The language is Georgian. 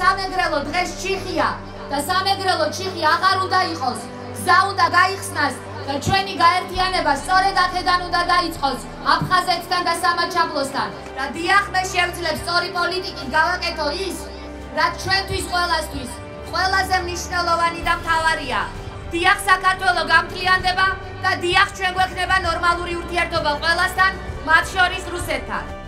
სამეგრელო დღეს ჩიხია და სამეგრელო ჩიხი აღარ უნდა იყოს. გზა უნდა გაიხსნას და ჩვენი გაერთიანება სწორედ აქედან უნდა დაიწყოს აფხაზეთთან და სამაჩაბლოსთან და დიახმე შევძლებ სწორი პოლიტიკით გავაკეთო ის რაც ჩვენთვის ყველასთვის ყველაზე მნიშვნელოვანი და მთავარია. დიახ საქართველო გამთლიანდება და დიახ ჩვენ გვექნება ნორმალური ურთიერთობა ყველასთან მათ შორის რუსეთთან.